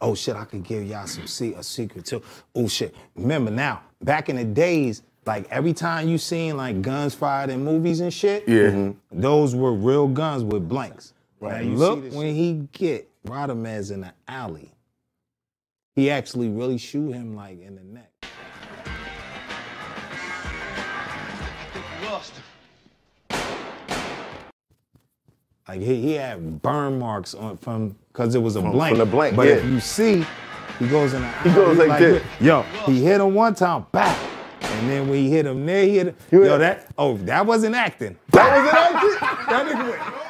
oh shit, I could give y'all some se- a secret too. Oh shit. Remember now, back in the days, like every time you seen like guns fired in movies and shit, Yeah. Mm-hmm. those were real guns with blanks. Right. Now, You look see this when he get Radames in the alley, he actually really shoot him like in the neck. Lost. Like he, he had burn marks on from because it was a blank. from the blank, But if yeah. you see, he goes in the He goes like this. Yo, he hit him one time, back. And then when he hit him there, he hit him. Yo, that oh, that wasn't acting. That wasn't acting? That nigga went.